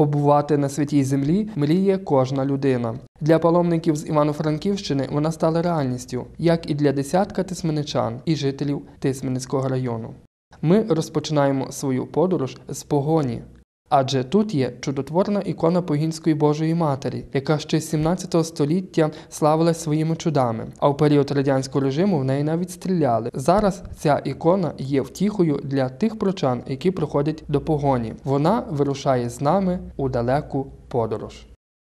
Побувати на святій землі мріє кожна людина. Для паломників з Івано-Франківщини вона стала реальністю, як і для десятка тисменичан і жителів Тисменницького району. Ми розпочинаємо свою подорож з погоні. Адже тут є чудотворна ікона Погінської Божої Матері, яка ще з 17 століття славилась своїми чудами, а в період радянського режиму в неї навіть стріляли. Зараз ця ікона є втіхою для тих прочан, які проходять до погоні. Вона вирушає з нами у далеку подорож.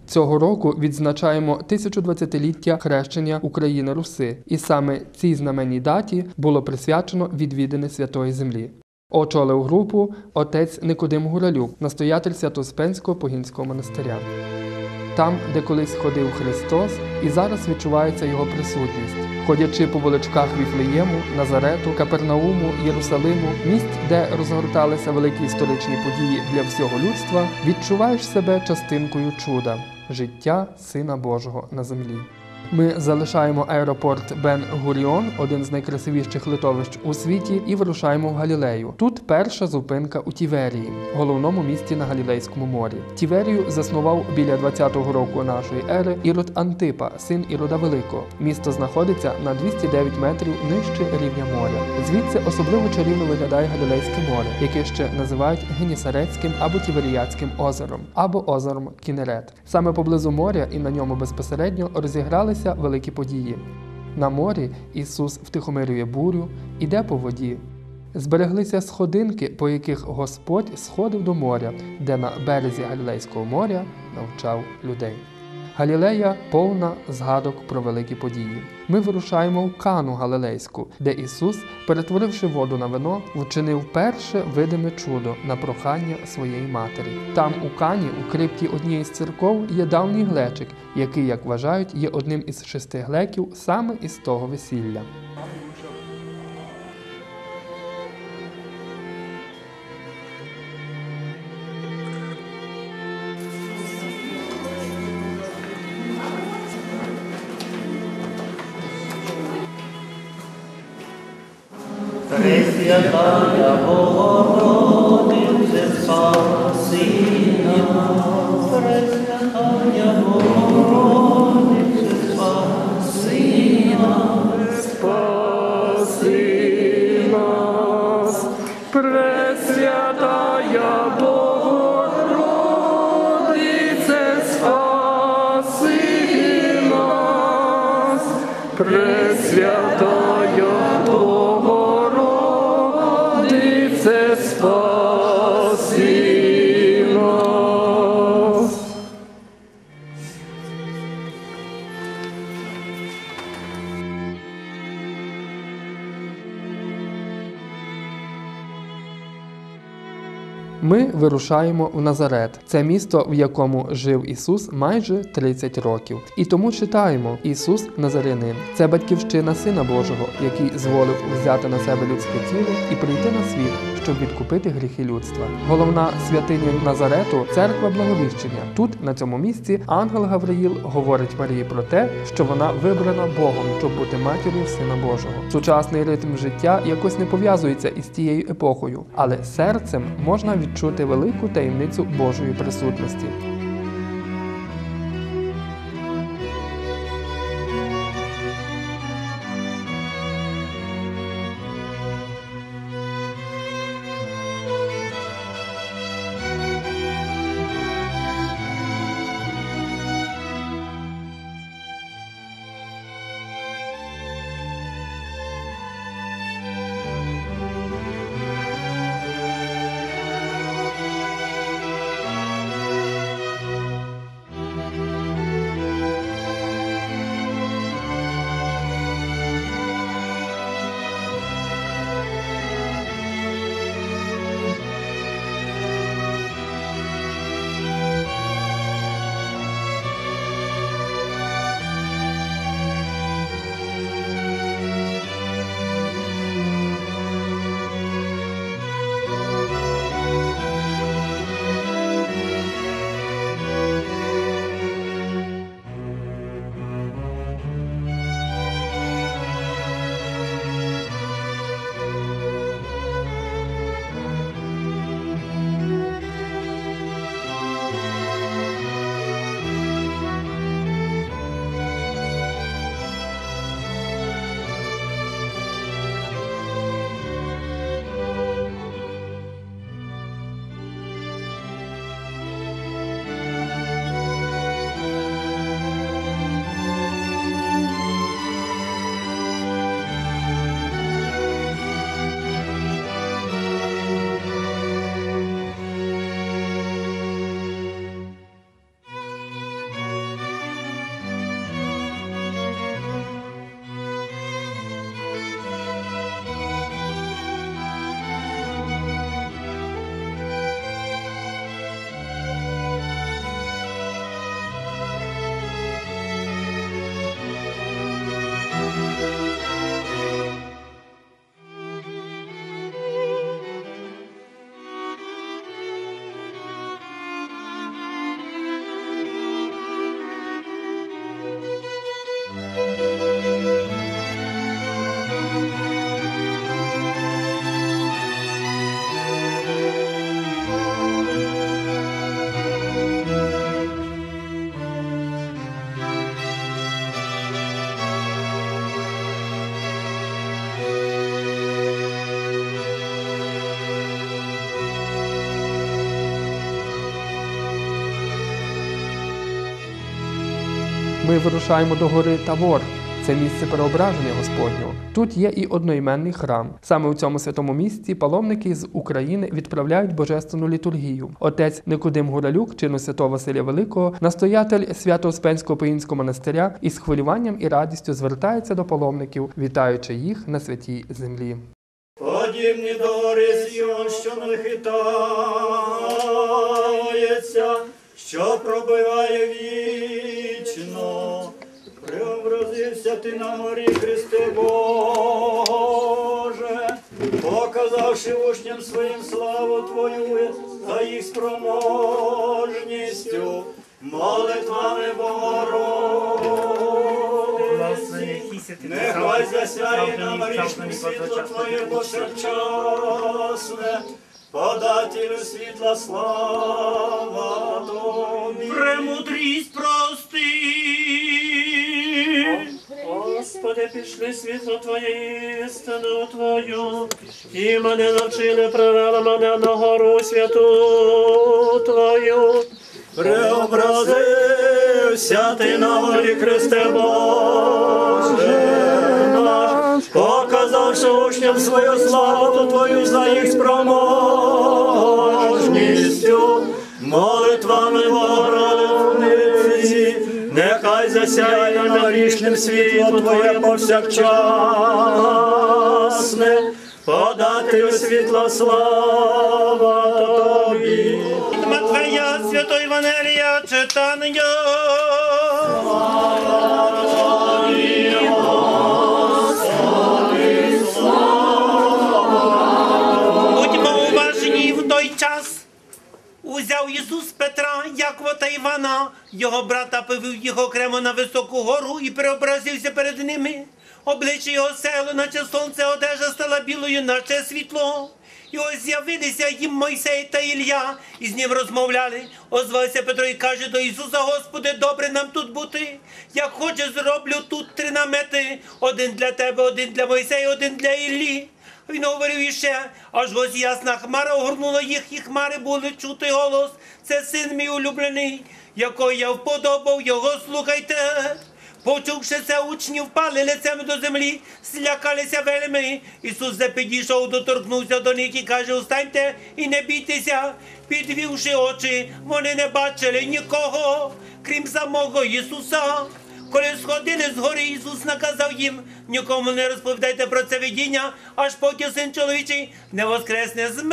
Цього року відзначаємо 1020-ліття хрещення України Руси, і саме цій знаменній даті було присвячено відвідини Святої Землі. Очолив групу отець Никодим Гуралюк, настоятель Святоспенського Погінського монастиря. Там, де колись ходив Христос, і зараз відчувається його присутність. Ходячи по вуличках Віфлеєму, Назарету, Капернауму, Єрусалиму, місць, де розгорталися великі історичні події для всього людства, відчуваєш себе частинкою чуда життя Сина Божого на землі. Ми залишаємо аеропорт Бен Гуріон, один з найкрасивіших литовищ у світі, і вирушаємо в Галілею. Тут перша зупинка у Тіверії, головному місті на Галілейському морі. Тіверію заснував біля 20-го року нашої ери Ірод Антипа, син Ірода Великого. Місто знаходиться на 209 метрів нижче рівня моря. Звідси особливо чарівно виглядає Галілейське море, яке ще називають Генісарецьким або Тіверіятським озером, або озером Кінерет. Саме поблизу моря і на ньому безпосередньо розігралися великі події. На морі Ісус втихомирює бурю, іде по воді. Збереглися сходинки, по яких Господь сходив до моря, де на березі Галілейського моря навчав людей. Галілея повна згадок про великі події. Ми вирушаємо в Кану Галилейську, де Ісус, перетворивши воду на вино, вчинив перше видиме чудо на прохання своєї матері. Там, у Кані, у крипті однієї з церков, є давній глечик, який, як вважають, є одним із шести глеків саме із того весілля. Bogorodice, spasi nas. Fresca Maria, вирушаємо в Назарет. Це місто, в якому жив Ісус майже 30 років. І тому читаємо Ісус Назарянин. Це батьківщина Сина Божого, який зволив взяти на себе людське тіло і прийти на світ, щоб відкупити гріхи людства. Головна святиня Назарету церква Благовіщення. Тут, на цьому місці, ангел Гавриїл говорить Марії про те, що вона вибрана Богом, щоб бути матір'ю Сина Божого. Сучасний ритм життя якось не пов'язується із тією епохою, але серцем можна відчути велику таємницю Божої присутності. Ми вирушаємо до гори Тавор. Це місце переображення Господнього. Тут є і одноіменний храм. Саме у цьому святому місці паломники з України відправляють божественну літургію. Отець Никодим Гуралюк, чину святого Василя Великого, настоятель Свято-Успенського Поїнського монастиря, із хвилюванням і радістю звертається до паломників, вітаючи їх на святій землі. Подібні гори Сіон, що не хитається, що пробиває вічно. Преобразився ти на морі, Христе Боже, показавши учням своїм славу Твою за їх спроможністю, молитвами Богородиці. Нехай засяє нам річним світло Твоє повсякчасне, подателю світла слава Тобі. Премудрість прости. Господи, пішли світло Твоє, істину Твою, і мене навчили, привели мене на гору святу Твою. Преобразився ти на горі Христе Боже наш, показавши учням свою славу Твою за їх спроможністю, молитвами Богородиці, нехай засяє на грішним світло Твоє повсякчасне, подати світла слава Тобі. Матвея Святої Ванелія, читання. Узяв Ісус Петра, Якова та Івана, його брата повів їх окремо на високу гору і преобразився перед ними. Обличчя його село, наче сонце, одежа стала білою, наче світло. І ось з'явилися їм Мойсей та Ілля, і з ним розмовляли. Озвався Петро і каже до Ісуса, Господи, добре нам тут бути. Як хочеш, зроблю тут три намети: один для тебе, один для Мойсея, один для Іллі. Він говорив іще, аж ось ясна хмара огорнула їх, і хмари були чути голос. Це син мій улюблений, якого я вподобав, його слухайте. Почувши це, учні впали лицем до землі, злякалися вельми. Ісус же підійшов, доторкнувся до них і каже: Устаньте і не бійтеся. Підвівши очі, вони не бачили нікого, крім самого Ісуса. Коли сходили з Ісус наказав їм, нікому не розповідайте про це видіння, аж поки син чоловічий не воскресне з.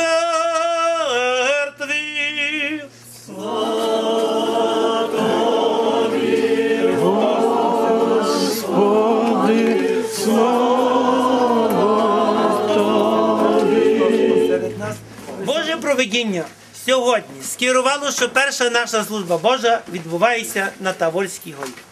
Боже провидіння сьогодні скерувало, що перша наша служба Божа відбувається на Тавольській горі.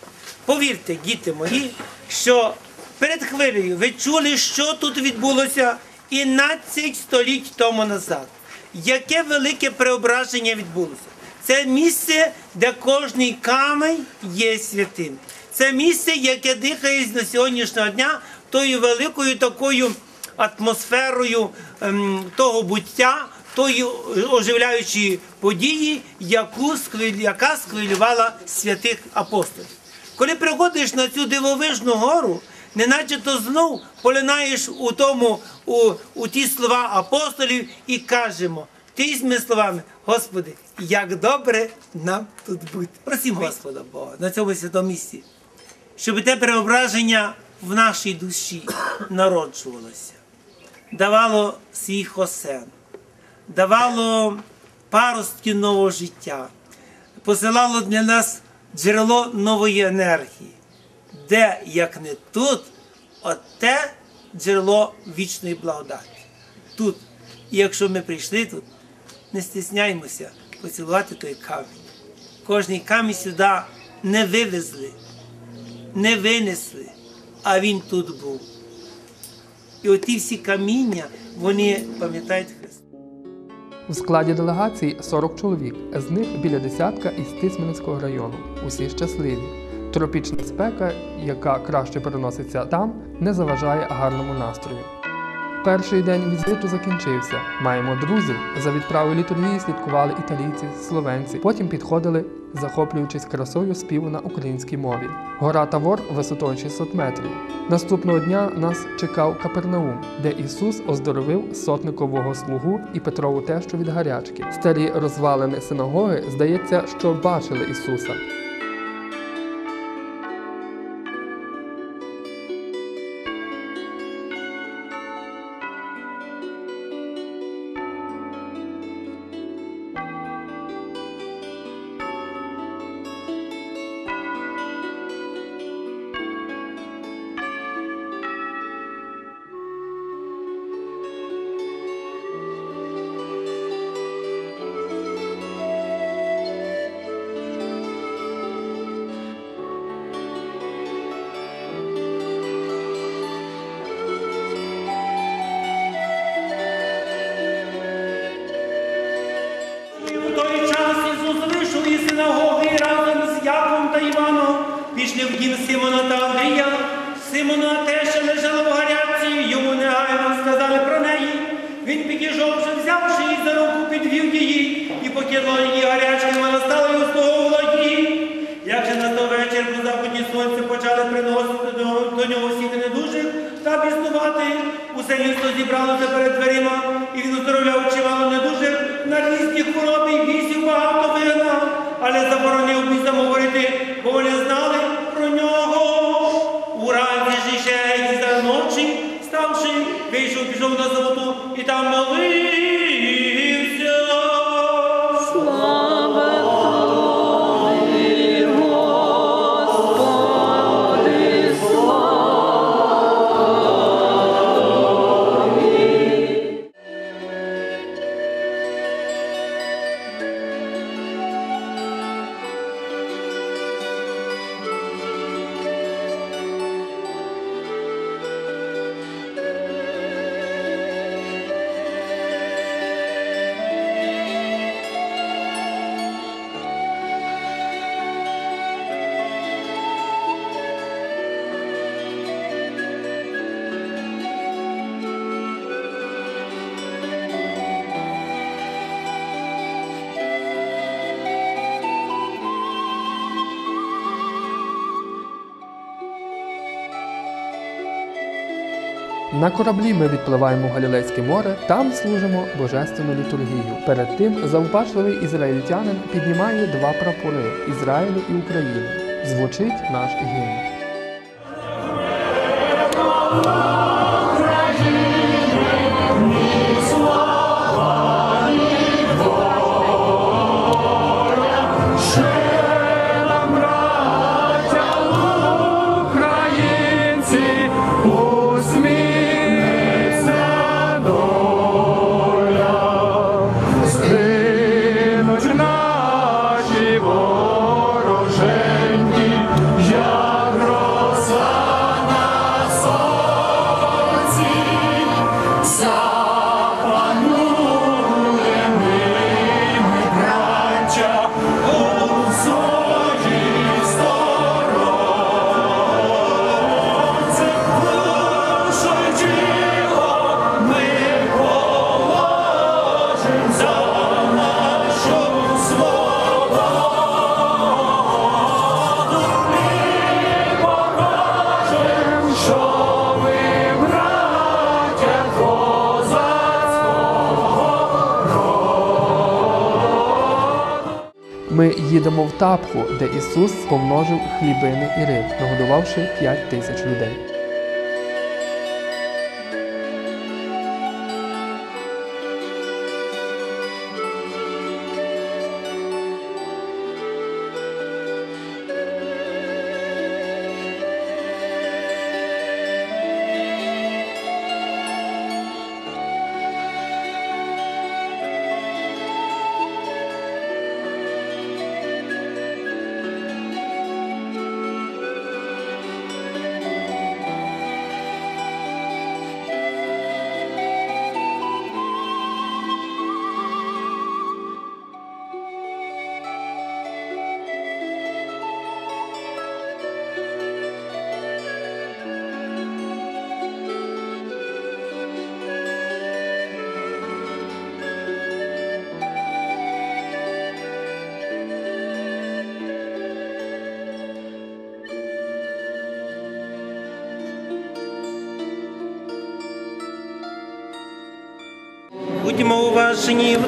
Повірте, діти мої, що перед хвилею ви чули, що тут відбулося 11 століть тому назад. Яке велике преображення відбулося? Це місце, де кожний камень є святим. Це місце, яке дихає до сьогоднішнього дня тою великою такою атмосферою ем, того буття, тої оживляючої події, яку яка сквилювала святих апостолів. Коли приходиш на цю дивовижну гору, неначе то знов полинаєш у тому, у, у ті слова апостолів і кажемо тими словами, Господи, як добре нам тут бути. Просимо Господа Бога на цьому святому місці, щоб те преображення в нашій душі народжувалося, давало свій хосен, давало паростки нового життя, посилало для нас джерело нової енергії. Де, як не тут, оте джерело вічної благодаті. Тут. І якщо ми прийшли тут, не стісняємося поцілувати той камінь. Кожний камінь сюди не вивезли, не винесли, а він тут був. І оті всі каміння, вони пам'ятають в складі делегації 40 чоловік, з них біля десятка із Тисменівського району. Усі щасливі. Тропічна спека, яка краще переноситься там, не заважає гарному настрою. Перший день візиту закінчився. Маємо друзів. За відправою літургії слідкували італійці, словенці. Потім підходили захоплюючись красою співу на українській мові. Гора Тавор висотою 600 метрів. Наступного дня нас чекав Капернаум, де Ісус оздоровив сотникового слугу і Петрову тещу від гарячки. Старі розвалини синагоги, здається, що бачили Ісуса. кораблі ми відпливаємо в Галілейське море, там служимо божественну літургію. Перед тим заупачливий ізраїльтянин піднімає два прапори Ізраїлю і України. Звучить наш гімн. де Ісус помножив хлібини і риб, нагодувавши п'ять тисяч людей.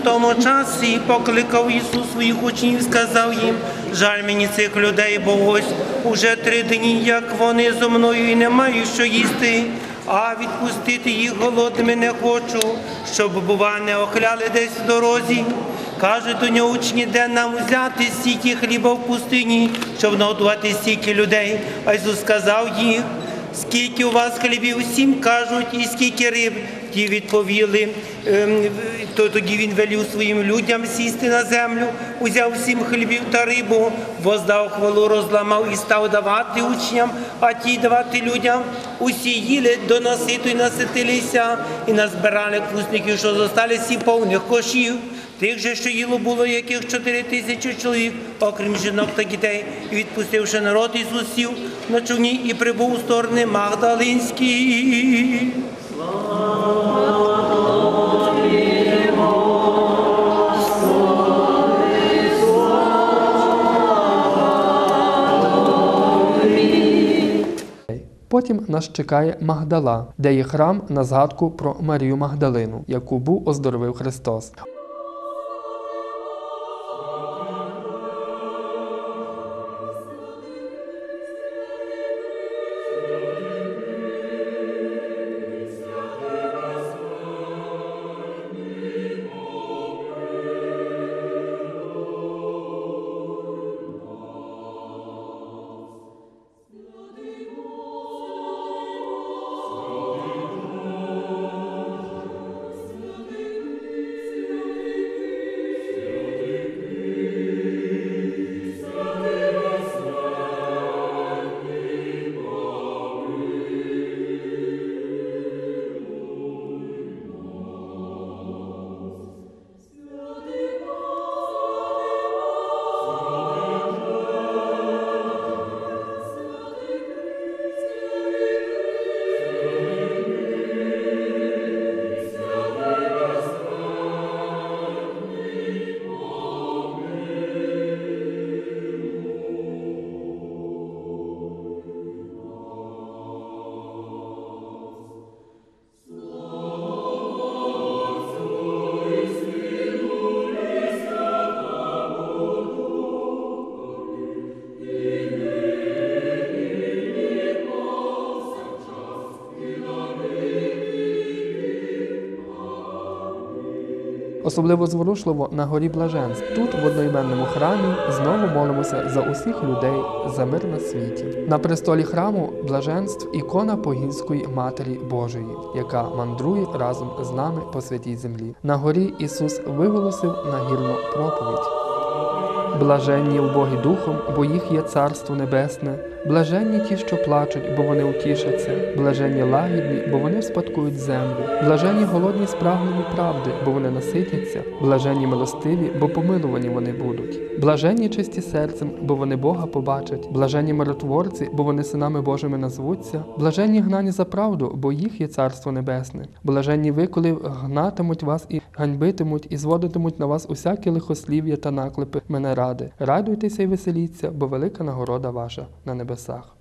Тому часі, покликав Ісус своїх учнів, сказав їм, жаль мені цих людей, бо ось уже три дні, як вони зо мною і не мають що їсти, а відпустити їх голодними не хочу, щоб, бува, не охляли десь в дорозі. Кажуть до нього учні, де нам взяти стільки хліба в пустині, щоб нагодувати стільки людей. А Ісус сказав їм, скільки у вас хлібів, всім кажуть, і скільки риб. Ті відповіли, ем, то тоді він велів своїм людям сісти на землю, узяв всім хлібів та рибу, воздав хвалу, розламав і став давати учням, а ті давати людям. Усі їли до наситу і наситилися, і назбирали кусників, що зосталися і повних кошів. Тих же, що їло було яких чотири тисячі чоловік, окрім жінок та дітей, відпустивши народ Ісус сів на човні і прибув у сторони Магдалинські. Потім нас чекає Магдала, де є храм на згадку про Марію Магдалину, яку був оздоровив Христос. Особливо зворушливо на горі Блаженств. Тут, в одноіменному храмі, знову молимося за усіх людей, за мир на світі. На престолі храму блаженств ікона Погінської Матері Божої, яка мандрує разом з нами по святій землі. На горі Ісус виголосив нагірну проповідь. Блаженні убогі духом, бо їх є царство небесне. Блаженні ті, що плачуть, бо вони утішаться. Блаженні лагідні, бо вони спадкують землю. Блаженні голодні спрагнені правди, бо вони наситяться. Блаженні милостиві, бо помилувані вони будуть. Блаженні чисті серцем, бо вони Бога побачать. Блаженні миротворці, бо вони синами Божими назвуться. Блаженні гнані за правду, бо їх є царство небесне. Блаженні ви, коли гнатимуть вас і ганьбитимуть, і зводитимуть на вас усяке лихослів'я та наклепи мене ради. Радуйтеся і веселіться, бо велика нагорода ваша на небесах.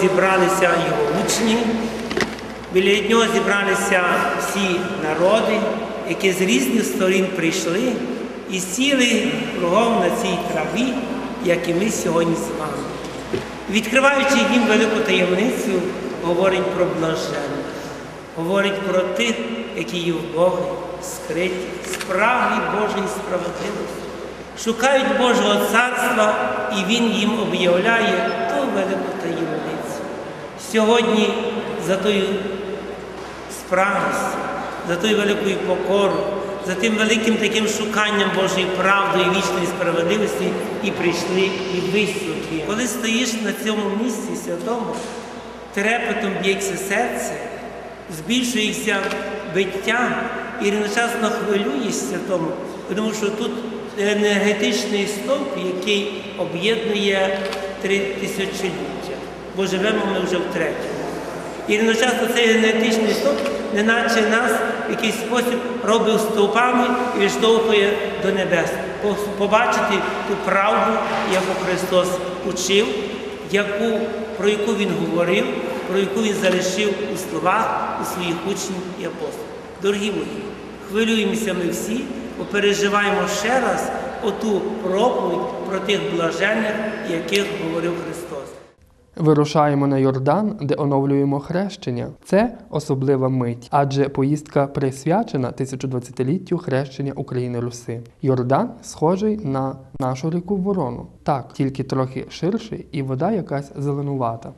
Зібралися його учні, біля нього зібралися всі народи, які з різних сторін прийшли і сіли кругом на цій траві, як і ми сьогодні з вами. Відкриваючи їм велику таємницю, говорить про блаженних, говорить про тих, які є в Богі скриті, справі Божої справедливості, шукають Божого царства, і Він їм об'являє. Сьогодні за тою справністю, за тою великою покорою, за тим великим таким шуканням Божої правди і вічної справедливості і прийшли і ви сюди. Коли стоїш на цьому місці святому, трепетом б'ється серце, збільшується биття і одночасно хвилюєшся тому, тому що тут енергетичний стовп, який об'єднує три тисячоліття, бо живемо ми вже в третьому. І одночасно цей генетичний стовп, неначе нас в якийсь спосіб робить стовпами і відштовхує до небес. Побачити ту правду, яку Христос учив, яку, про яку Він говорив, про яку Він залишив у словах у своїх учнів і апостолів. Дорогі мої, хвилюємося ми всі, переживаємо ще раз оту проповідь про тих блаженних, яких говорив Христос. Вирушаємо на Йордан, де оновлюємо хрещення. Це особлива мить, адже поїздка присвячена 1020-літтю хрещення України Руси. Йордан схожий на нашу ріку Ворону. Так, тільки трохи ширший і вода якась зеленувата.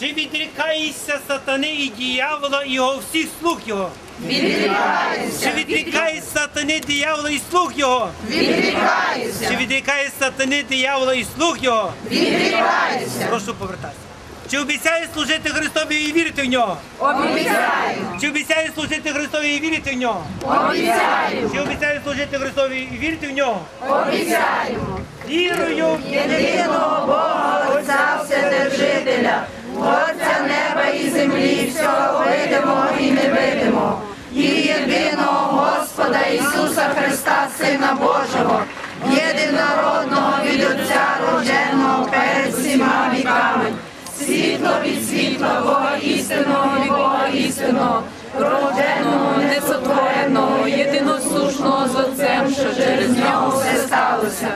Чи відрікаєшся сатани і діявола і його всіх слуг його? Чи відрікаєшся сатани диявола і слуг його? Чи відрікаєшся сатани диявола і слуг його? Прошу повертатися. Чи обіцяєш служити Христові і вірити в нього? Обіцяю, Чи обіцяєш служити Христові і вірити в нього? обіцяю, Чи обіцяєш служити Христові і вірити в нього? обіцяємо. Вірую. Єдиного Бога, Отця Вседержителя, Творця неба і землі, всього видимого і невидимого, і єдиного Господа Ісуса Христа, Сина Божого, єдинородного від Отця рожденого перед всіма віками, світло від світла, Бога істинного від Бога істинного, рожденого, несотвореного, єдиносушного з Отцем, що через нього все сталося.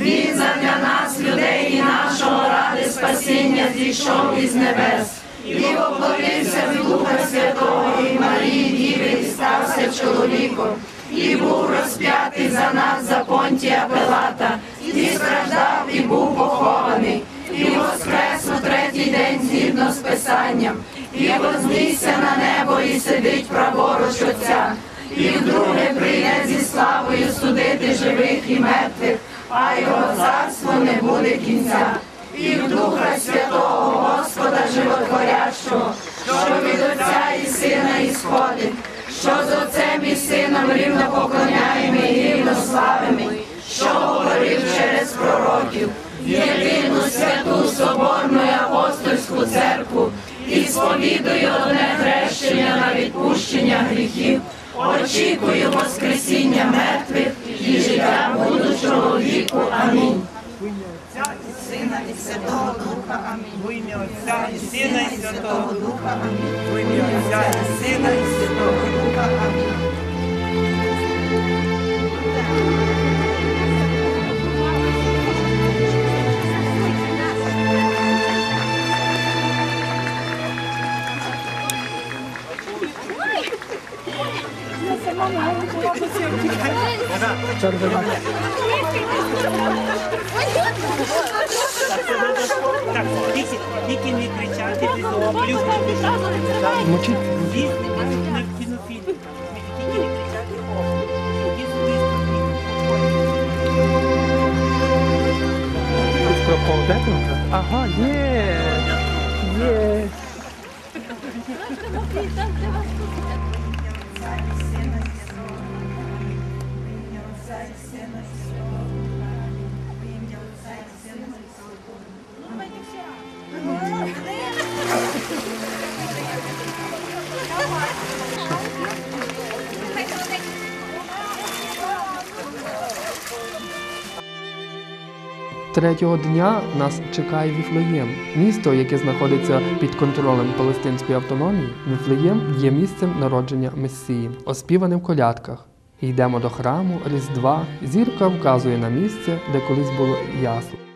Він задля нас, людей і нашого ради спасіння зійшов із небес. І воплотився від Духа Святого і Марії Діви і стався чоловіком. І був розп'ятий за нас за понтія Пилата, і страждав, і був похований, і воскрес у третій день згідно з Писанням, і вознісся на небо, і сидить праворуч Отця, і вдруге прийде зі славою судити живих і мертвих, а його царство не буде кінця. І в Духа Святого Господа Животворящого, що від Отця і Сина ісходить, що з Отцем і Сином рівно поклоняємо і рівно славимо, що говорив через пророків, єдину святу соборну і апостольську церкву, і сповідую одне хрещення на відпущення гріхів, очікую Воскресіння мертвих і життя будучого віку. Амінь. Сина і Святого Духа. Амінь. Во ім'я Отця і Сина і Святого Духа. Амінь. Во ім'я Отця і Сина і Святого Духа. Амінь. Так, тільки, тільки не кричати без оплю. Мочіть не в кінофільмі. Тільки не кричати оплю. Ага, є. Є. cenas Третього дня нас чекає Віфлеєм, місто, яке знаходиться під контролем Палестинської автономії. Віфлеєм є місцем народження Месії, оспіване в колядках. Йдемо до храму Різдва. Зірка вказує на місце, де колись було ясло.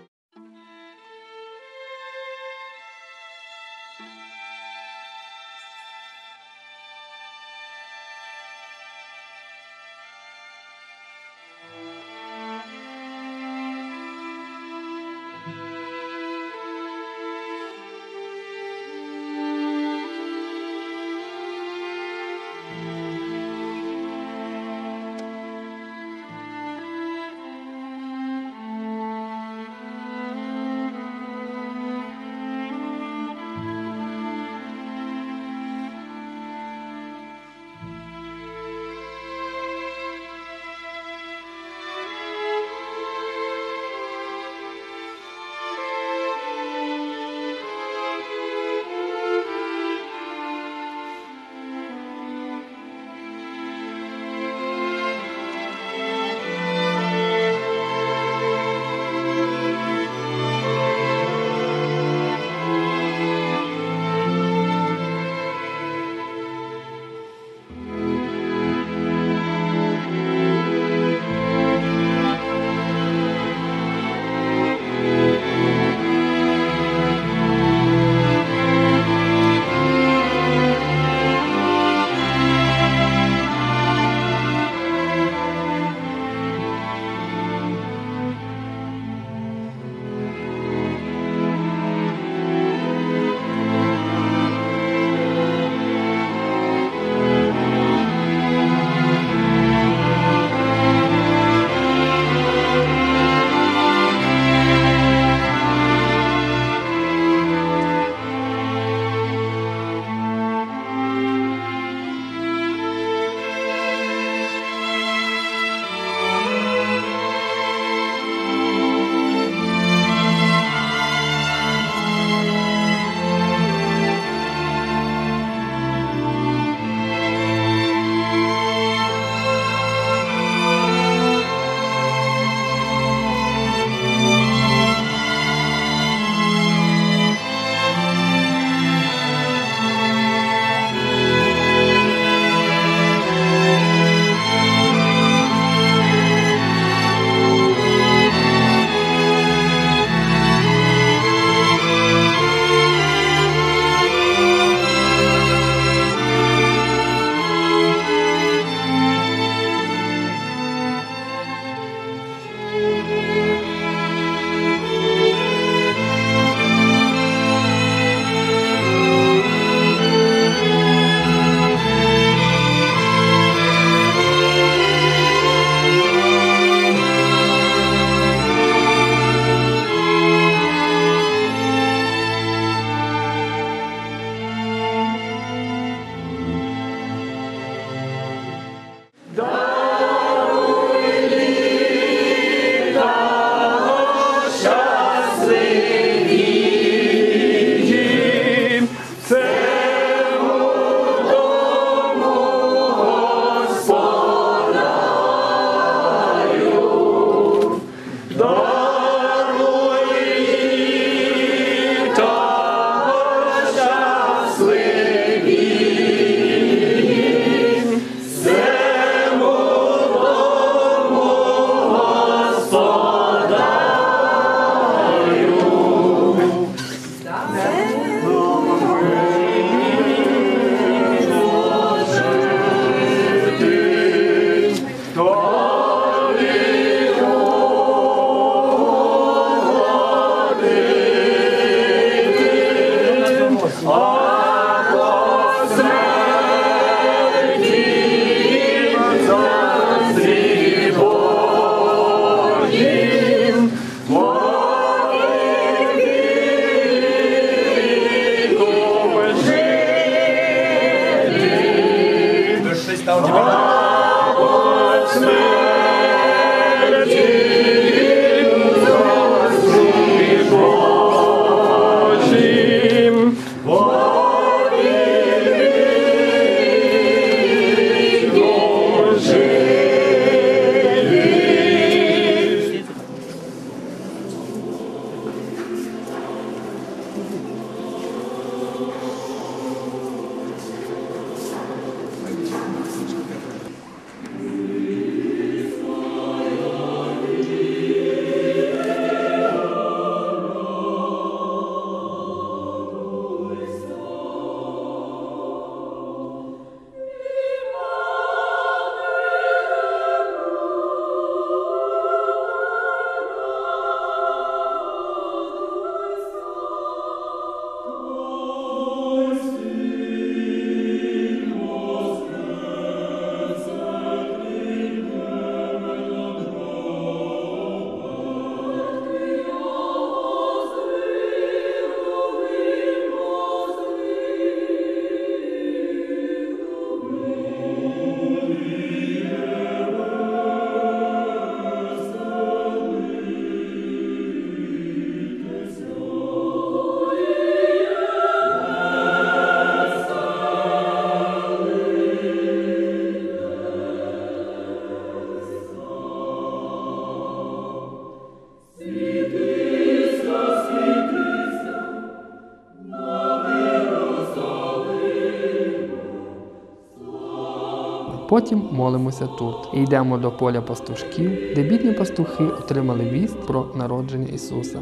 Потім молимося тут і йдемо до поля пастушків, де бідні пастухи отримали віст про народження Ісуса.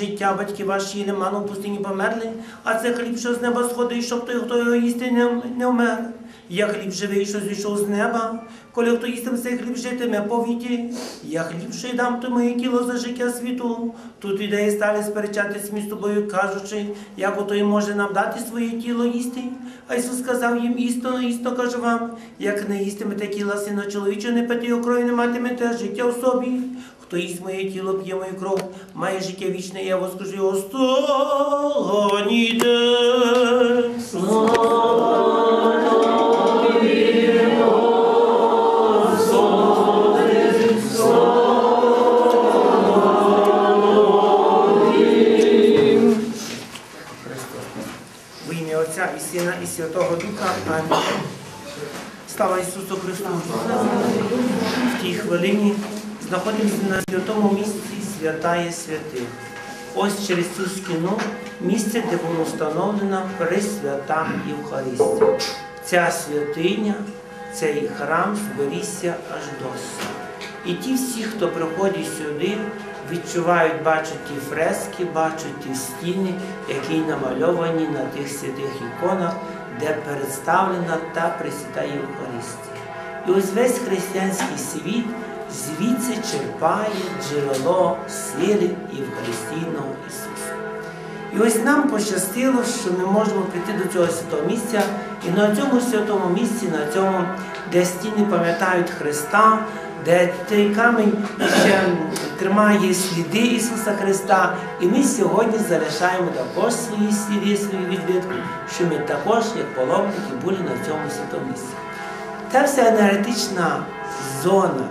Життя, батьки ваші нема в пустині померли, а це хліб, що з неба сходить, щоб той, хто його їсти, не, не вмер. Я хліб живий, що зійшов з неба. Коли хто їстиме цей хліб житиме по віті, я хліб, що й дам то моє тіло за життя світу. Тут ідеї стали сперечатись між тобою, кажучи, як ото й може нам дати своє тіло їсти. А Ісус сказав їм істинно, істинно кажу вам, як не їстимете тіла сина чоловічого, не пити крові, не матимете життя в собі. Хто їсть моє тіло, п'є мою кров, має життя вічне, я воскресу його останній ім'я Отця і Сина, і Святого Духа. Амінь. Слава Ісусу Христу! В тій хвилині знаходимося на святому місці святає святих. Ось через цю стіну місце, де було встановлена Пресвята Євхаристія. Ця святиня, цей храм зберігся аж досі. І ті всі, хто приходить сюди, відчувають, бачать ті фрески, бачать ті стіни, які намальовані на тих святих іконах, де представлена та Пресвята Євхаристія. І ось весь християнський світ звідси черпає джерело сили Євхаристійного Ісуса. І ось нам пощастило, що ми можемо прийти до цього святого місця, і на цьому святому місці, на цьому, де стіни пам'ятають Христа, де той камінь ще тримає сліди Ісуса Христа. І ми сьогодні залишаємо також свої сліди, свої відбитки, що ми також, як паломники, були на цьому святому місці. Та вся енергетична зона,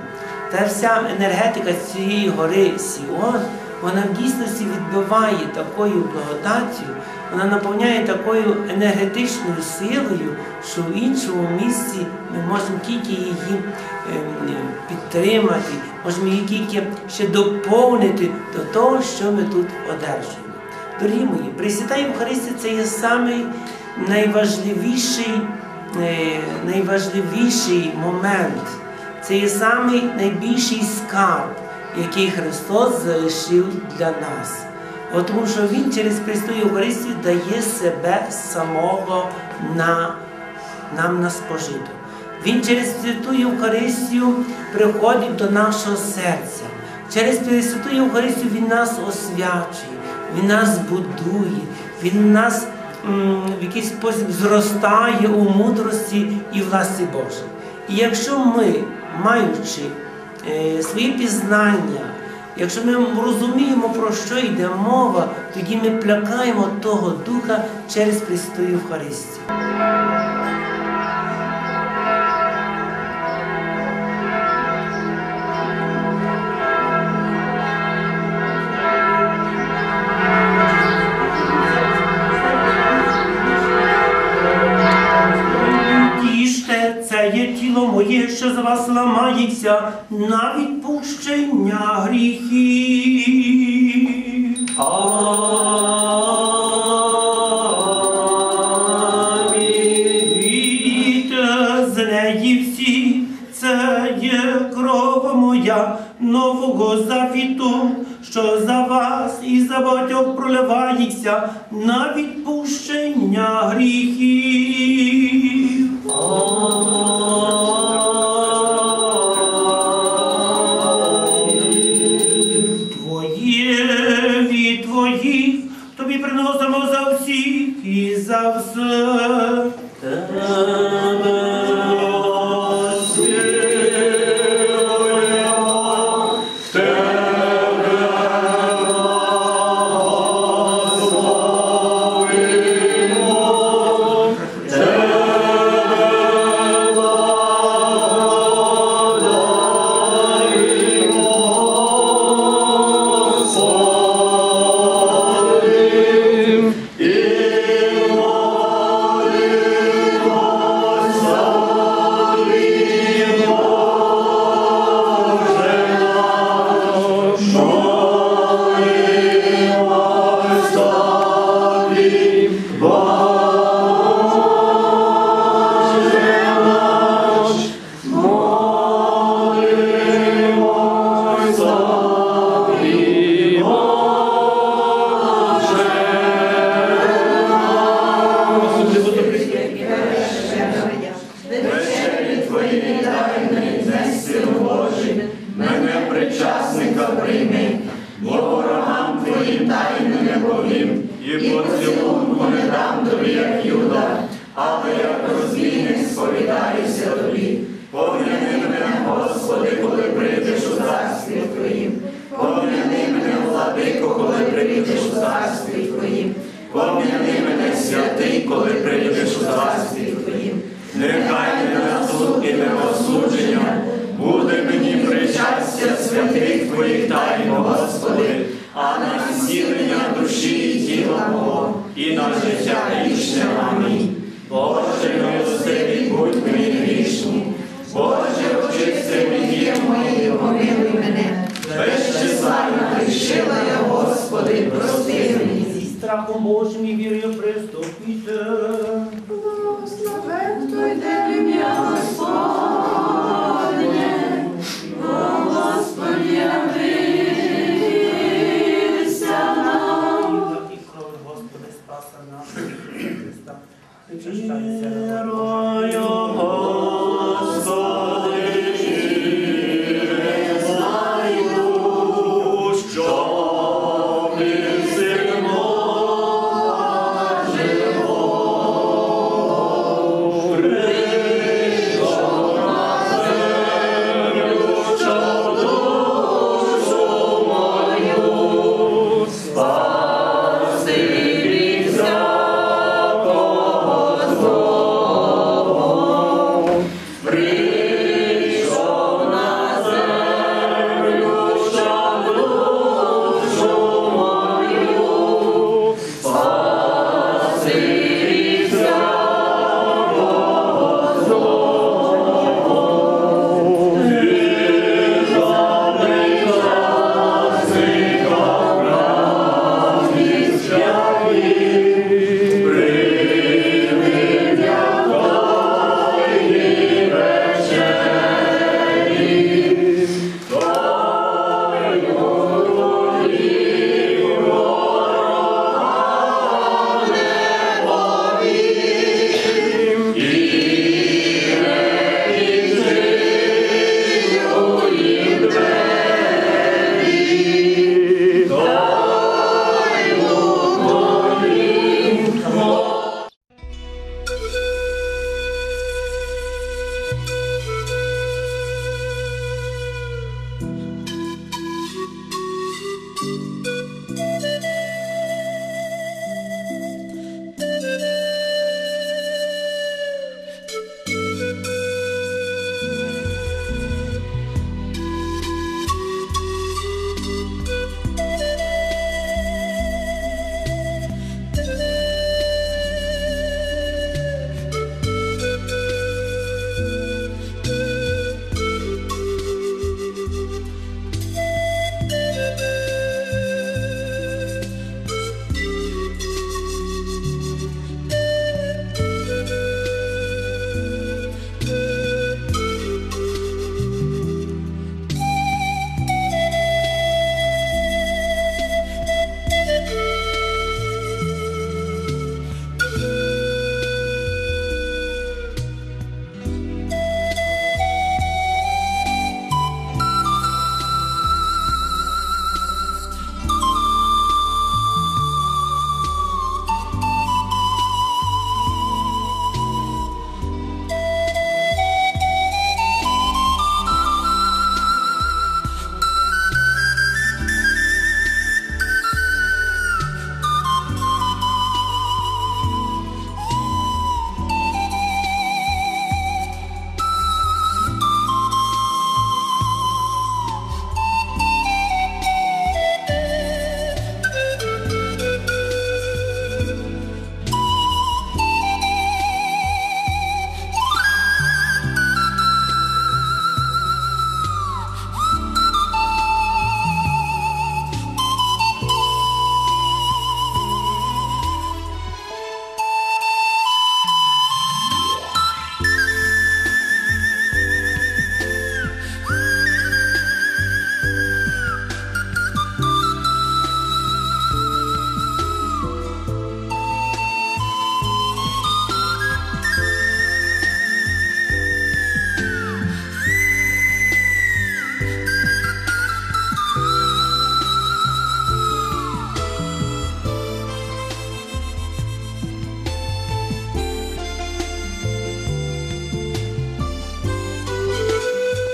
та вся енергетика цієї гори Сіон, вона в дійсності відбиває такою благодаттю, вона наповняє такою енергетичною силою, що в іншому місці ми можемо тільки її ем, підтримати, можемо її тільки ще доповнити до того, що ми тут одержуємо. Дорогі мої, Пресвята Євхаристія це є самий найважливіший, е, найважливіший момент. Це є самий найбільший скарб, який Христос залишив для нас. Тому що Він через Христу Євхаристію дає себе самого на, нам на спожиток. Він через Святу Євхаристію приходить до нашого серця. Через Святу Євхаристію Він нас освячує, Він нас будує, Він нас в якийсь спосіб зростає у мудрості і власті Божій. І якщо ми, маючи е, свої пізнання, якщо ми розуміємо, про що йде мова, тоді ми плякаємо того Духа через Христу Євхаристію. Що за вас ламається на відпущення гріхів. Війте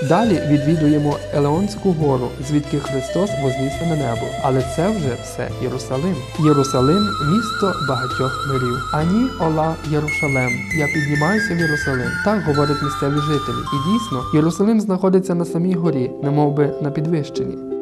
Далі відвідуємо Елеонську гору, звідки Христос вознісся на небо. Але це вже все Єрусалим. Єрусалим місто багатьох мирів. Ані ола Єрушалем. Я піднімаюся в Єрусалим. Так говорять місцеві жителі. І дійсно, Єрусалим знаходиться на самій горі, немов би на підвищенні.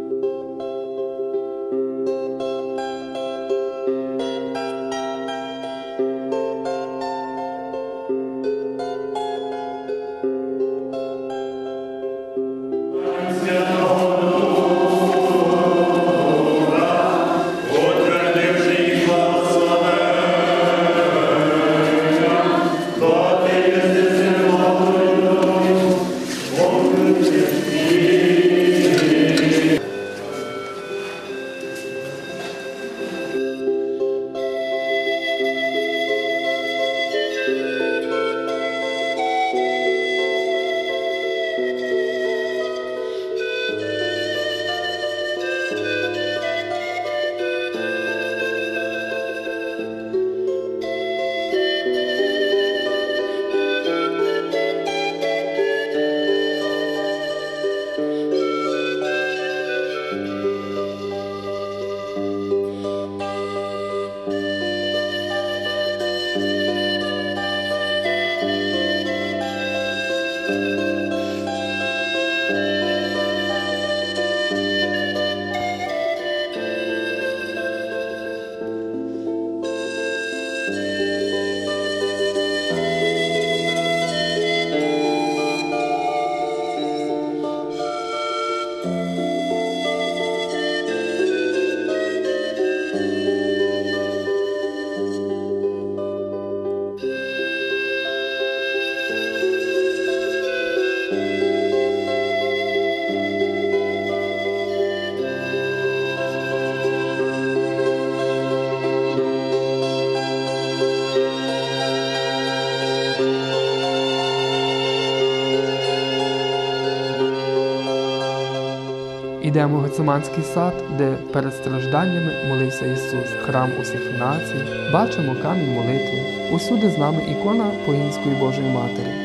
Ідемо в Гециманський сад, де перед стражданнями молився Ісус, храм усіх націй. Бачимо камінь молитви. Усюди з нами ікона Поїнської Божої Матері.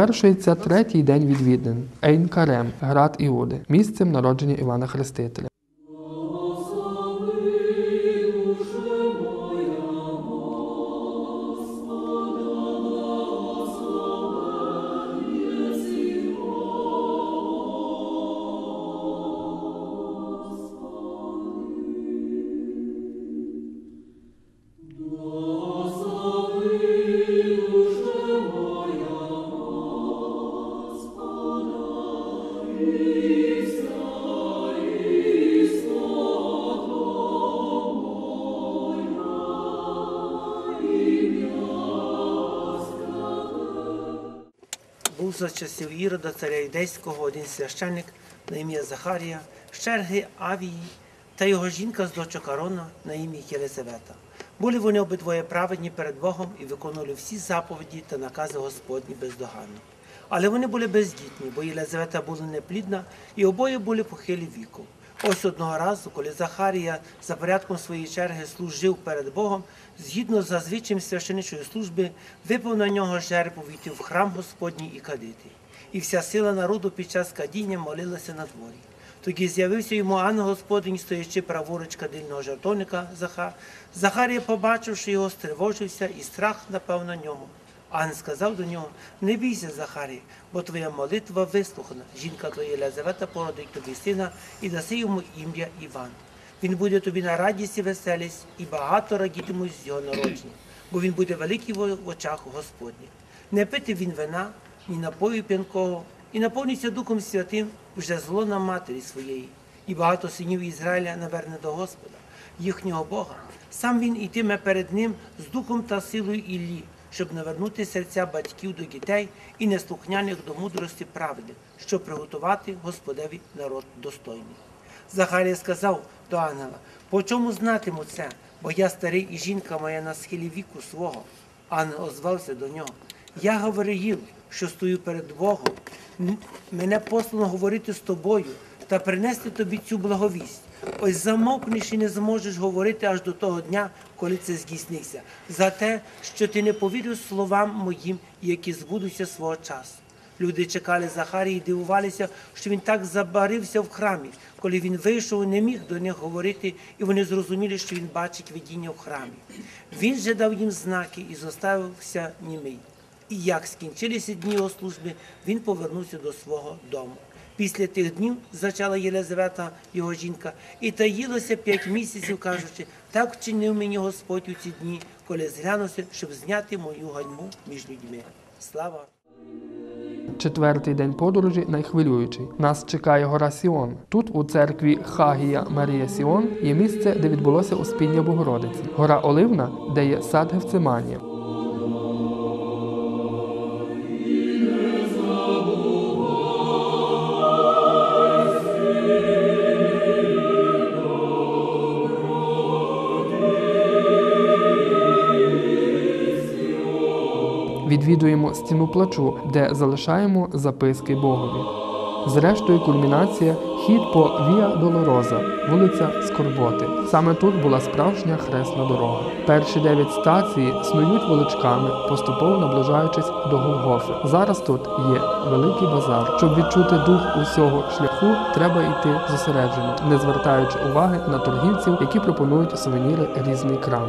Завершується третій день відвідин Ейнкарем, град Іуди, місцем народження Івана Хрестителя. За часів Ірода, царя Ідейського, один священник на ім'я Захарія, з черги Авії та його жінка з дочок Арона на ім'я Єлизавета. Були вони обидвоє праведні перед Богом і виконували всі заповіді та накази Господні бездоганно. Але вони були бездітні, бо Єлизавета була неплідна, і обоє були похилі віку. Ось одного разу, коли Захарія за порядком своєї черги служив перед Богом, згідно з звичаєм священичої служби, випав на нього жертву війти в храм Господній і кадити. І вся сила народу під час кадіння молилася на дворі. Тоді з'явився йому ангел Господень, стоячи праворуч кадильного жартовника Заха. Захарія, побачивши його, стривожився, і страх напав на ньому. Ангел сказав до нього: Не бійся, Захарій, бо твоя молитва вислухана. Жінка твоя Єлизавета породить тобі сина і даси йому ім'я Іван. Він буде тобі на радість і веселість, і багато радітимуть з його народження, бо він буде великий в очах Господніх. Не пити він вина, ні напою п'янкого, і наповниться Духом Святим вже зло на матері своєї, і багато синів Ізраїля наверне до Господа, їхнього Бога. Сам він йтиме перед ним з духом та силою Іллі, щоб навернути серця батьків до дітей і неслухняних до мудрості правди, щоб приготувати Господеві народ достойний. Захарія сказав до ангела: по чому знатиму це, бо я старий і жінка моя на схилі віку свого. Ангел озвався до нього. Я говорив, що стою перед Богом. Мене послано говорити з тобою та принести тобі цю благовість. Ось замовкнеш і не зможеш говорити аж до того дня, коли це здійсниться, за те, що ти не повірив словам моїм, які збудуться свого часу. Люди чекали Захарії і дивувалися, що він так забарився в храмі. Коли він вийшов, не міг до них говорити, і вони зрозуміли, що він бачить видіння в храмі. Він же дав їм знаки і зоставився німий. І як скінчилися дні його служби, він повернувся до свого дому. Після тих днів зачала Єлизавета, його жінка, і таїлося п'ять місяців, кажучи, так вчинив мені Господь у ці дні, коли зглянувся, щоб зняти мою ганьбу між людьми. Слава! Четвертий день подорожі найхвилюючий. Нас чекає гора Сіон. Тут, у церкві Хагія Марія Сіон, є місце, де відбулося успіння Богородиці. Гора Оливна, де є сад Гевциманія. Відвідуємо стіну плачу, де залишаємо записки Богові. Зрештою, кульмінація хід по Віа Долороза, вулиця Скорботи. Саме тут була справжня хресна дорога. Перші дев'ять стацій снують вуличками, поступово наближаючись до Голгофи. Зараз тут є великий базар. Щоб відчути дух усього шляху, треба йти зосереджено, не звертаючи уваги на торгівців, які пропонують сувеніри різний крам.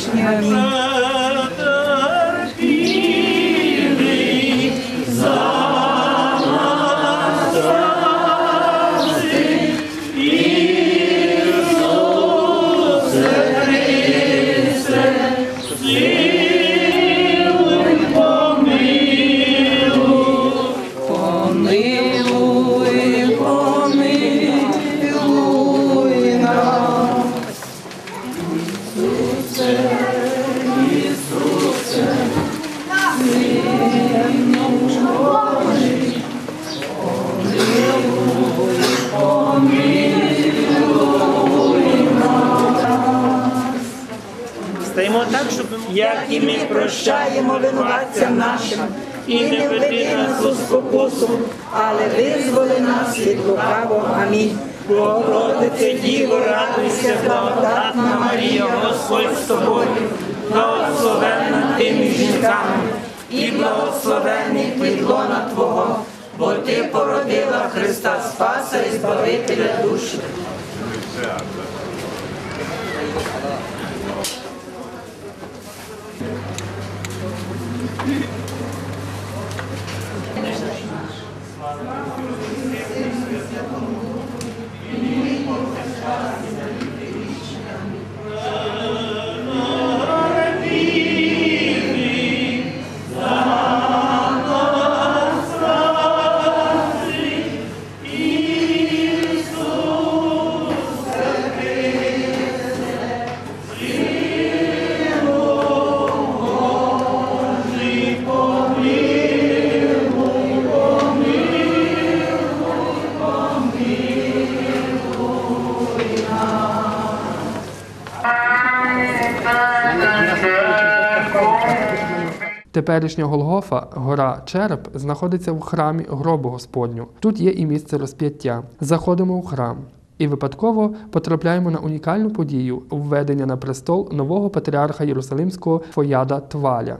Помилуй, як і ми прощаємо винуватцям нашим, і не веди нас у спокусу, але визволи нас від лукавого. Амінь. Богородице Діво, радуйся, благодатна Марія, Господь з тобою, благословенна ти між жінками, і благословений плід лона Твого, бо Ти породила Христа Спаса і Збавителя душі. Теперішня Голгофа, гора Череп, знаходиться в храмі гробу Господню. Тут є і місце розп'яття. Заходимо в храм. І випадково потрапляємо на унікальну подію введення на престол нового патріарха Єрусалимського Фояда Тваля.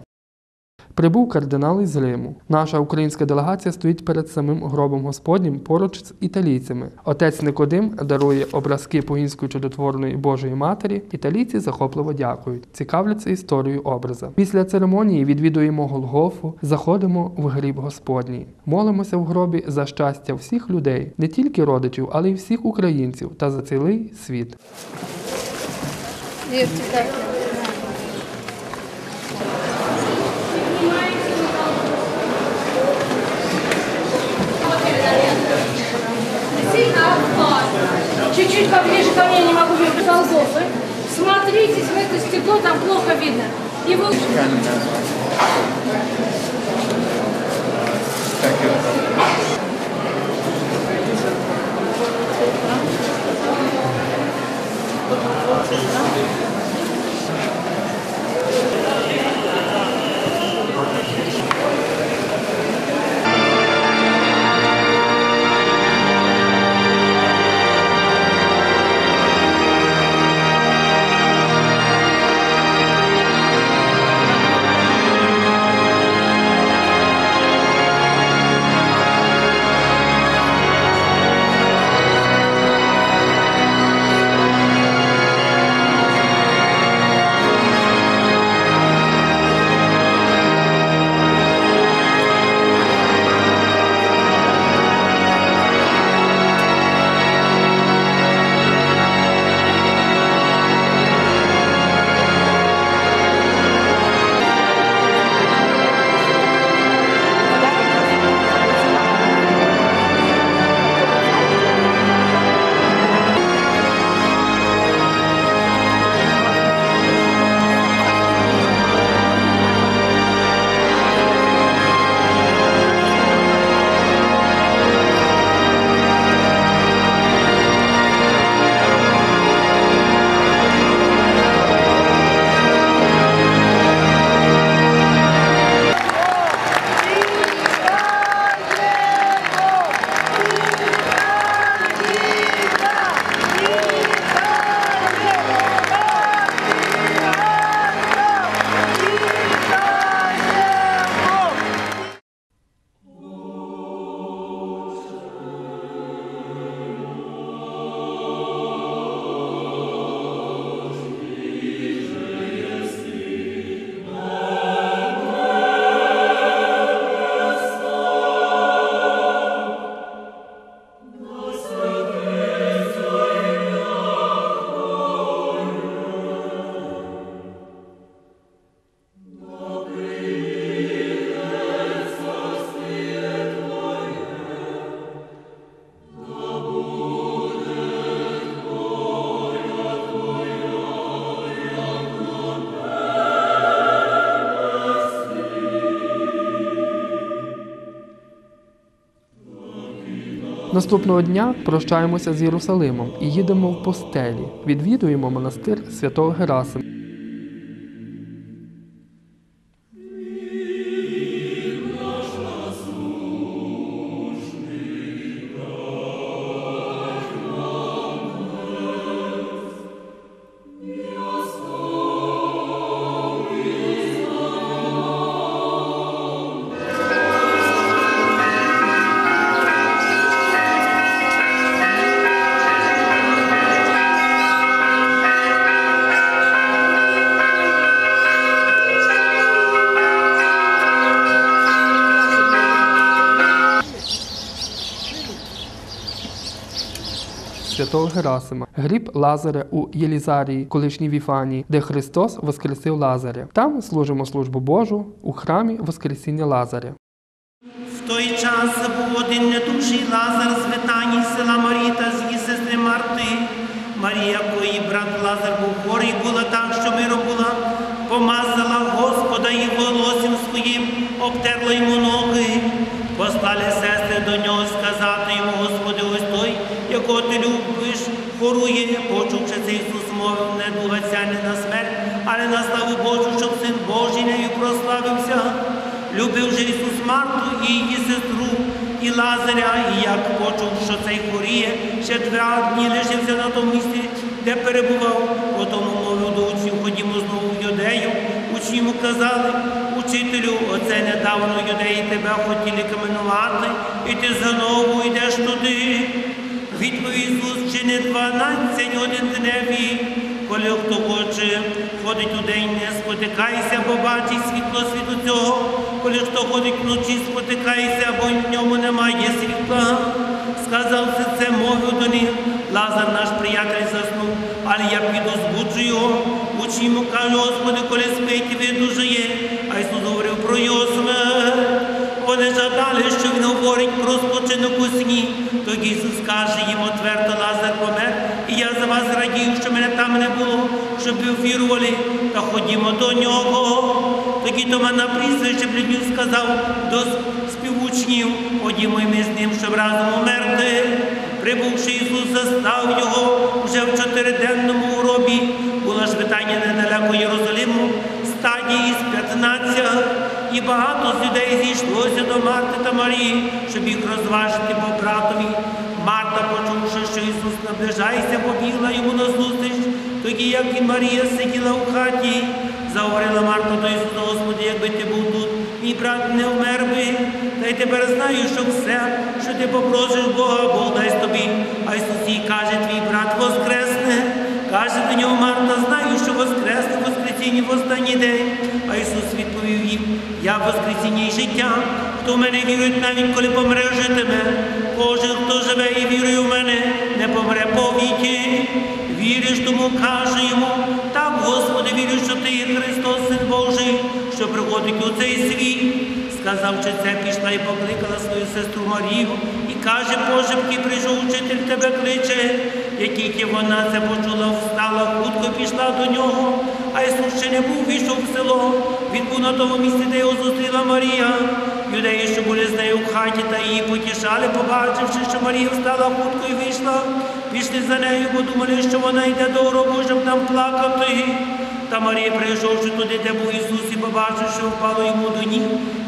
Прибув кардинал із Риму. Наша українська делегація стоїть перед самим гробом Господнім поруч з італійцями. Отець Никодим дарує образки погінської чудотворної Божої Матері. Італійці захопливо дякують, цікавляться історією образа. Після церемонії відвідуємо Голгофу, заходимо в гріб Господній. Молимося в гробі за щастя всіх людей, не тільки родичів, але й всіх українців та за цілий світ. Сильно отпад. Чуть-чуть поближе ко мне не могу видеть Голгофы. Смотрите, в это стекло, там плохо видно. И вы... Наступного дня прощаємося з Єрусалимом і їдемо в постелі. Відвідуємо монастир святого Герасима. Герасима, гріб Лазаря у Єлізарії, колишній Віфанії, де Христос воскресив Лазаря. Там служимо службу Божу у храмі Воскресіння Лазаря. В той час був один недужий Лазар з Витанії села Маріта з її сестри Марти. Марія, кої брат Лазар був хворий, була так, що миром була, помазала Господа і волоссям своїм, обтерла йому ноги. Послали сестри до нього сказати йому, Господи, ось той, якого ти любиш, хорує, почувши це Ісус мовив, не дугаться не на смерть, але на славу Божу, щоб син Божий нею прославився. Любив же Ісус Марту і її сестру, і Лазаря, і як почув, що цей хворіє, ще два дні лишився на тому місці, де перебував. Потому мовив до учнів, ходімо знову в юдею. Учні йому казали, учителю, оце недавно юдеї тебе хотіли каменувати, і ти знову йдеш туди. Відповів Ісус, чи не 12 годин дневі, коли хто хоче ходить у день, не спотикайся, бо бачить світло світу цього, коли хто ходить вночі, спотикайся, бо в ньому немає світла. Сказав все це, мовив до них, Лазар наш приятель заснув, але я піду збуджу його. Учні йому Господи, коли спить, видужає, а Ісус говорив про його смерть. Вони жадали, що він говорить про спочинок у сні. Тоді Ісус каже їм отверто Лазар помер, і я за вас радію, що мене там не було, щоб ви вірували, та ходімо до нього. Тома на прізвище блідню сказав до співучнів, ходімо ми з ним, щоб разом умерти. Прибувши Ісус, застав його вже в чотириденному гробі. Була ж питання недалеко Єрусалиму, стадії з 15, і багато з людей зійшлося до Марти та Марії, щоб їх розважити по братові. Марта, почувши, що Ісус наближається, побігла йому назустріч, тоді як і Марія сиділа в хаті, заговорила Марта до Ісуса, Господи, якби ти був тут, мій брат не вмер би, та й тепер знаю, що все, що ти попросиш Бога, Бог дасть тобі. А Ісус їй каже, твій брат воскресне. Каже до нього Марта, знаю, що воскресне в воскресінні в останній день. А Ісус відповів їм, я воскресіння і життя. Хто в мене вірує, навіть коли помре, житиме. Кожен, хто живе і вірує в мене, не помре повіки. Віриш, тому каже йому, так, Господи, вірю, що ти є Христос, Син Божий, що приходить у цей світ. Сказавши це, пішла і покликала свою сестру Марію каже, пошепки прийшов учитель тебе кличе. Як тільки вона це почула, встала, хутко пішла до нього, а Ісус ще не був війшов в село. Він був на тому місці, де його зустріла Марія. Юдеї, що були з нею в хаті та її потішали, побачивши, що Марія встала хутко і вийшла, пішли за нею, бо думали, що вона йде до гробу, щоб там плакати. Та Марія, прийшовши туди, де був Ісус, і побачив, що впало йому до ніг,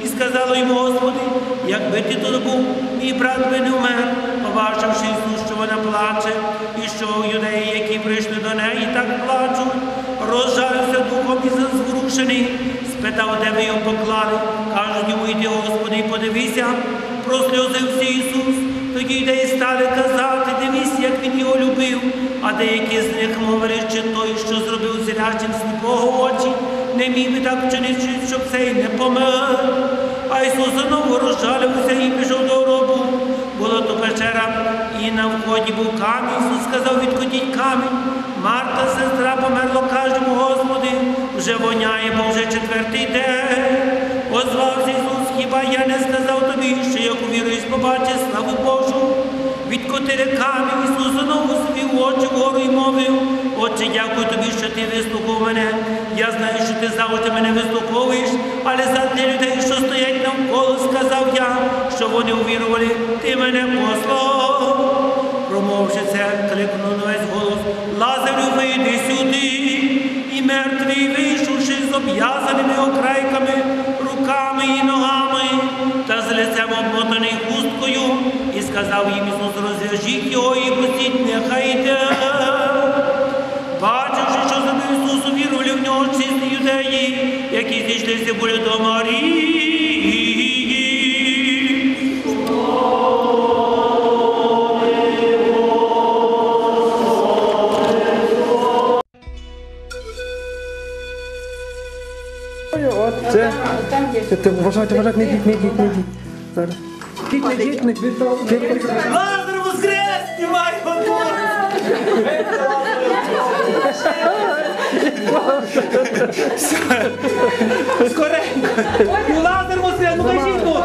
і сказала йому, Господи, якби ти тут був, мій брат би не вмер, побачивши Ісус, що вона плаче, і що юдеї, які прийшли до неї, так плачуть, розжалився духом і зворушений, спитав, де ви його поклали. Кажуть йому, йди, Господи, і подивися, просльозився Ісус. Тоді юдеї стали казати, дивись, як він його любив. А деякі з них мовили, чи той, що зробив зрячим сліпого очі, не міг би так вчинити, щоб цей не помер. А Ісус знову розжалився і пішов до гробу. Було то печера, і на вході був камінь. Ісус сказав, відкотіть камінь. Марта, сестра, померла, каже йому, Господи, вже воняє, бо вже четвертий день. Озвався Ісус, хіба я не сказав тобі, що як увіруєш, побачиш славу Божу. Відкотили камінь, Ісус знову свій очі вгору і мовив, Отче, дякую тобі, що ти вислухав мене. Я знаю, що ти завжди мене вислуховуєш, але задля людей, що стоять навколо, сказав я, що вони увірували, ти мене послав. Промовши це, кликнув на весь голос, Лазарю, вийди сюди. І мертвий, вийшовши з обв'язаними окрайками, руками і ногами, та з лицем обмотаний хусткою, і сказав їм Ісус, розв'яжіть його і пустіть, нехай йде. Бачивши, що зробив Ісус, вірували в нього чисті юдеї, які зійшлися були до Марії. Ти вважайте, вважайте, не йдіть, не йдіть, не йдіть. Зараз. Йдіть, не йдіть, не йдіть. Лазар воскрес, знімай! Скоренько. Лазар воскрес, ну кажіть. Ну,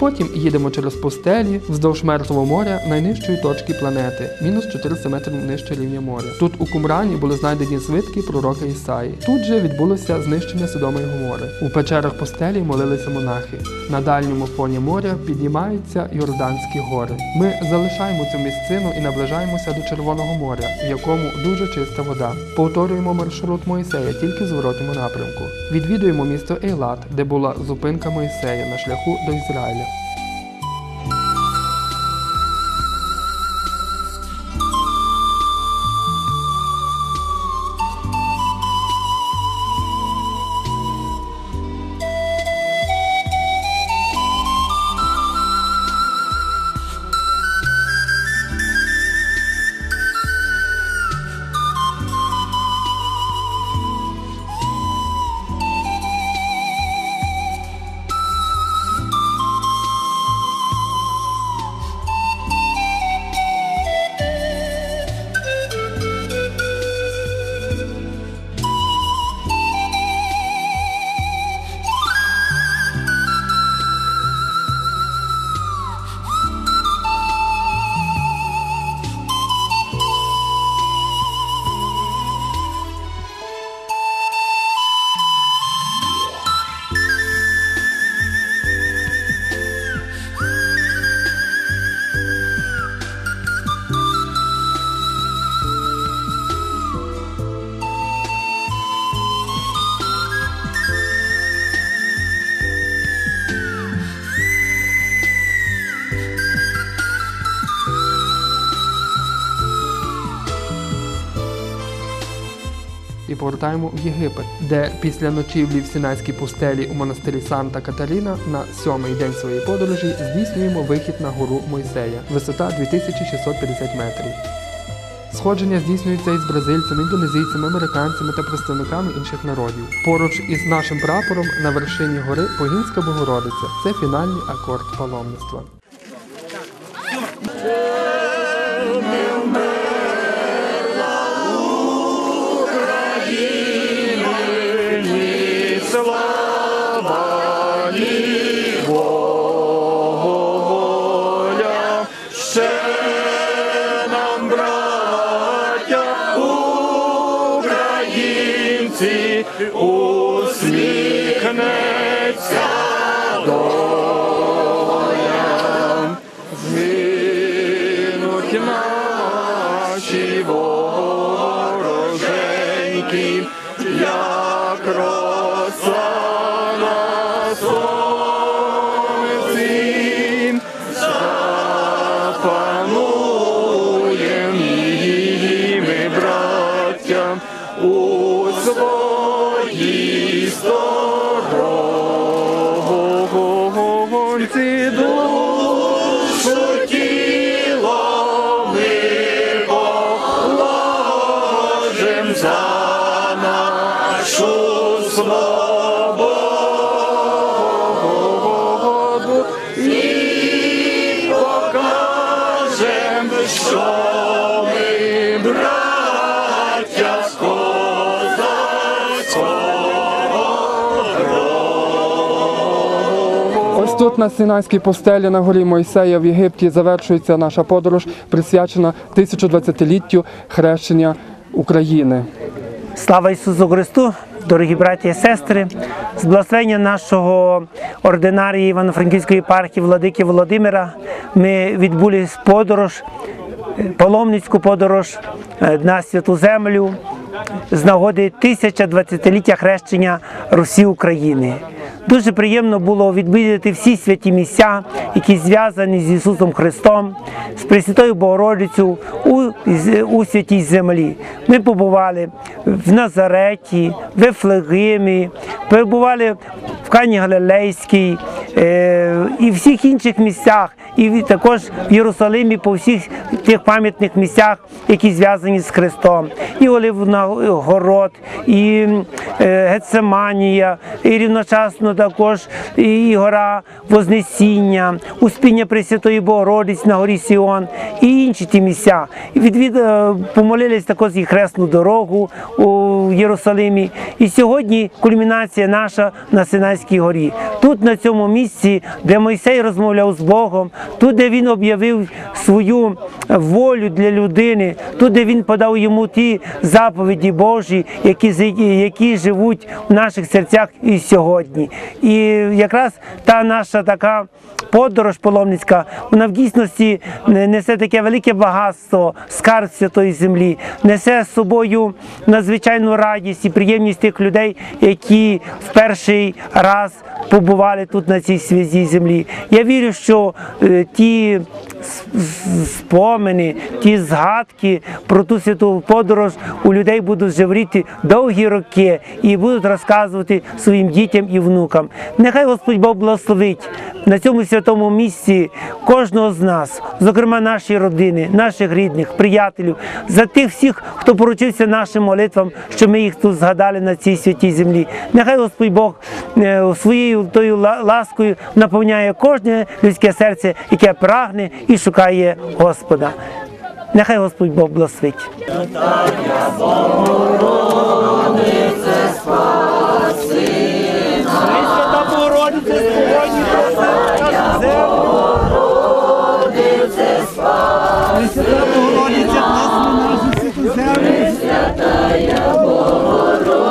Потім їдемо через пустелі вздовж мертвого моря найнижчої точки планети, мінус 400 метрів нижче рівня моря. Тут у Кумрані були знайдені звитки пророка Ісаї. Тут же відбулося знищення Содома й Гомори. У печерах пустелі молилися монахи. На дальньому фоні моря піднімаються Йорданські гори. Ми залишаємо цю місцину і наближаємося до Червоного моря, в якому дуже чиста вода. Повторюємо маршрут Моїсея тільки в зворотньому напрямку. Відвідуємо місто Ейлат, де була зупинка Моїсея на шляху до Ізраїля. Повертаємо в Єгипет, де після ночівлі в Сінайській пустелі у монастирі Санта Катаріна на сьомий день своєї подорожі здійснюємо вихід на гору Мойсея, висота 2650 метрів. Сходження здійснюється із бразильцями, індонезійцями, американцями та представниками інших народів. Поруч із нашим прапором на вершині гори Погінська Богородиця. Це фінальний акорд паломництва. Ось тут на Сінайській пустелі на горі Мойсея в Єгипті завершується. Наша подорож, присвячена 1020-літтю хрещення України. Слава Ісусу Христу, дорогі браті і сестри, з благословення нашого ординарії Івано-Франківської єпархії Владики Володимира ми відбули подорож, паломницьку подорож е, на святу землю з нагоди 1020-ліття хрещення Русі України. Дуже приємно було відвідати всі святі місця, які зв'язані з Ісусом Христом, з Пресвятою Богородицю у, у святій землі. Ми побували в Назареті, в Ефлегимі, побували в Кані Галилейській е, і всіх інших місцях, і також в Єрусалимі по всіх тих пам'ятних місцях, які зв'язані з Христом. І Оливногород, і е, Гецеманія, і рівночасно також і гора Вознесіння, Успіння Пресвятої Богородиць на горі Сіон і інші ті місця. Відвід е, помолились також і хресну дорогу у Єрусалимі. І сьогодні кульмінація наша на Синайській горі. Тут на цьому місці, де Мойсей розмовляв з Богом, тут, де він об'явив свою волю для людини, тут, де він подав йому ті заповіді Божі, які, які живуть в наших серцях і сьогодні. І якраз та наша така подорож паломницька, вона в дійсності несе таке велике багатство, скарб святої землі, несе з собою надзвичайну радість і приємність тих людей, які в перший раз побували тут на цій святій землі. Я вірю, що е, ті спомини, ті згадки про ту святу подорож у людей будуть живріти довгі роки і будуть розказувати своїм дітям і внукам. Нехай Господь Бог благословить на цьому святому місці кожного з нас, зокрема наші родини, наших рідних, приятелів, за тих всіх, хто поручився нашим молитвам, що ми їх тут згадали на цій святій землі. Нехай Господь Бог е, своєю тою ласкою наповняє кожне людське серце, яке прагне і шукає Господа. Нехай Господь Бог благословить. Богородиця, Богородиця, нас на нашу святу землю. Свята Богородиця,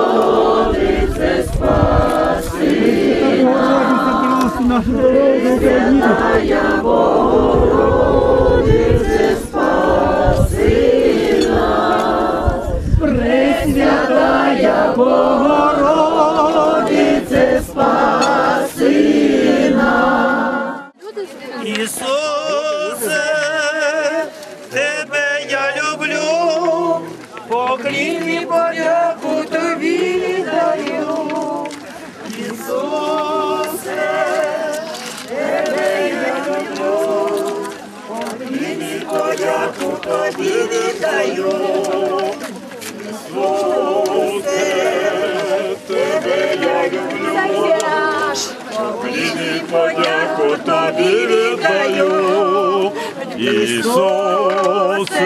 подяку тобі віддаю, Ісусе,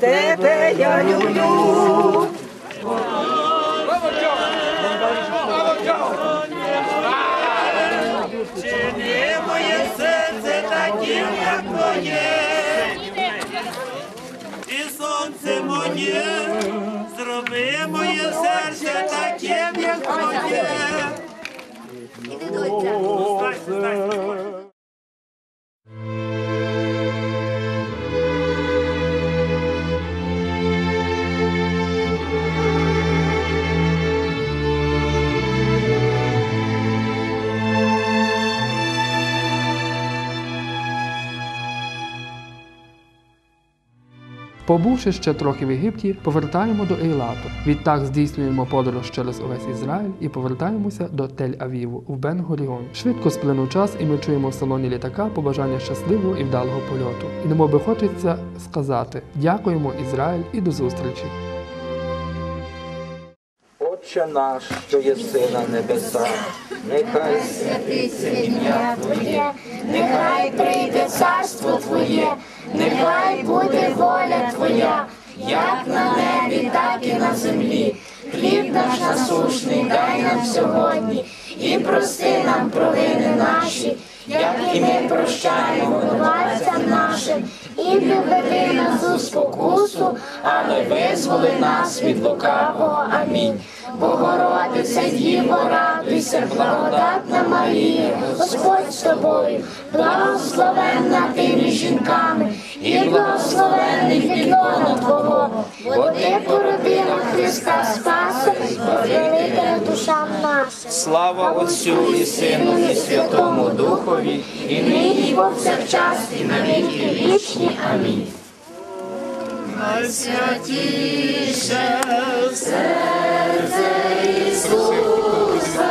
Тебе я люблю. Чини моє серце таким, як твоє, і сонце моє, зроби моє серце таким, як твоє. Give it a good time. Побувши ще трохи в Єгипті, повертаємо до Ейлату. Відтак здійснюємо подорож через увесь Ізраїль і повертаємося до Тель-Авіву в Бен-Горіон. Швидко сплинув час, і ми чуємо в салоні літака побажання щасливого і вдалого польоту. І немов би хочеться сказати дякуємо Ізраїль і до зустрічі. Отче наш, що єси на небесах, нехай святиться ім'я Твоє, нехай прийде царство Твоє, нехай буде воля Твоя, як на небі, так і на землі. Хліб наш насушний дай нам сьогодні, і прости нам провини наші, як і ми прощаємо винуватцям нашим, і не веди нас у спокусу, але визволи нас від лукавого. Амінь. Богородице, Діво, радуйся, благодатна Марія, Господь з тобою, благословенна ти між жінками, і благословенний підлона Твого, бо ти породила Христа Спаса, повелителя душам нашим. Слава Отцю і Сину і Святому Духові, і нині І повсякчас, і на віки вічні. Амінь. Найсвятіше серце Ісуса,